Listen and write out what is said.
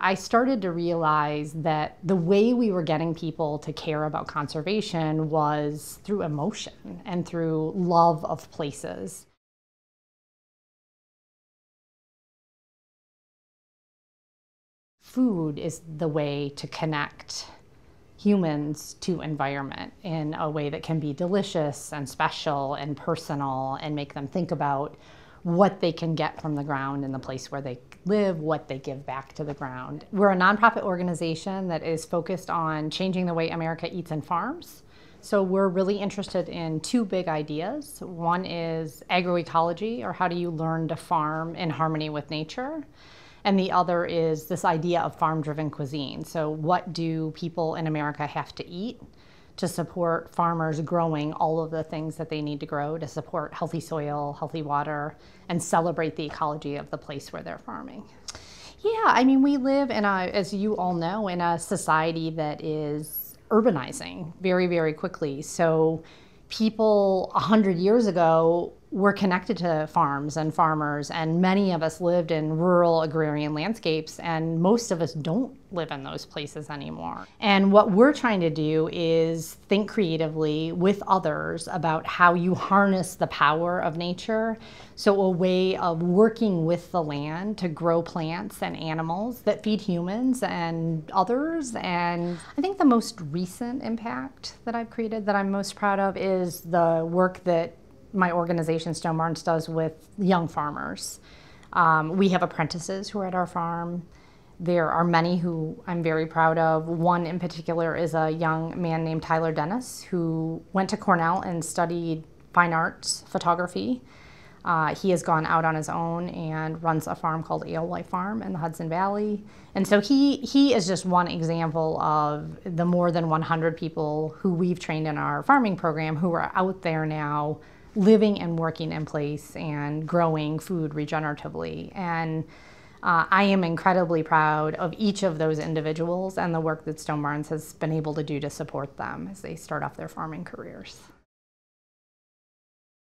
I started to realize that the way we were getting people to care about conservation was through emotion and through love of places. Food is the way to connect humans to environment in a way that can be delicious and special and personal and make them think about what they can get from the ground in the place where they live, what they give back to the ground. We're a nonprofit organization that is focused on changing the way America eats and farms. So we're really interested in two big ideas. One is agroecology, or how do you learn to farm in harmony with nature? And the other is this idea of farm driven cuisine. So, what do people in America have to eat to support farmers growing all of the things that they need to grow to support healthy soil, healthy water, and celebrate the ecology of the place where they're farming? Yeah, I mean, we live in a, as you all know, in a society that is urbanizing very, very quickly. So, people 100 years ago were connected to farms and farmers, and many of us lived in rural agrarian landscapes, and most of us don't live in those places anymore. And what we're trying to do is think creatively with others about how you harness the power of nature. So, a way of working with the land to grow plants and animals that feed humans and others. And I think the most recent impact that I've created that I'm most proud of is the work that my organization Stone Barns does with young farmers. Um, we have apprentices who are at our farm. There are many who I'm very proud of. One in particular is a young man named Tyler Dennis who went to Cornell and studied fine arts photography. Uh, he has gone out on his own and runs a farm called Alewife Farm in the Hudson Valley. And so he, he is just one example of the more than 100 people who we've trained in our farming program who are out there now living and working in place and growing food regeneratively. And uh, I am incredibly proud of each of those individuals and the work that Stone Barns has been able to do to support them as they start off their farming careers.